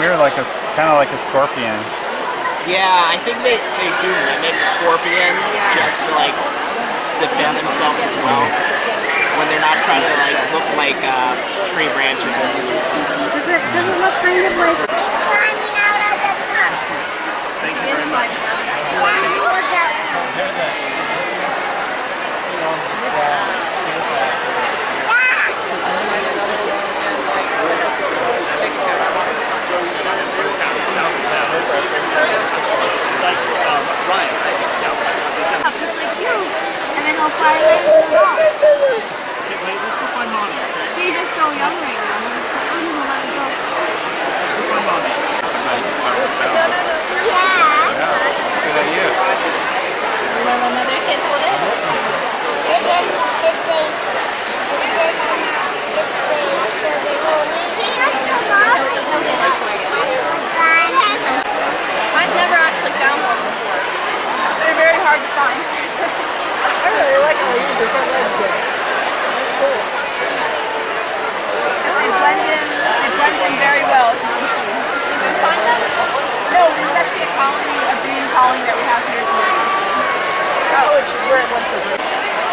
weird, like a kind of like a scorpion. Yeah, I think they, they do mimic scorpions just to like defend themselves as well. When they're not trying to like look like uh, tree branches or leaves. Does it does it look kind of like He's climbing out of the cup. Thank you very much. Yeah, look out. just like you? And then he'll fly away with. Let's go find mommy, okay? He's just so young right now. He's just I'm gonna let him go. Let's go find mommy. Sometimes it's hard to tell. Yeah. Yeah, that's a good idea. Let another kid hold it. And then if they, There's cool. They blend in, they blend in very well, you can find them? No, it's actually a colony, a breeding colony that we have here. Oh, it's where it was the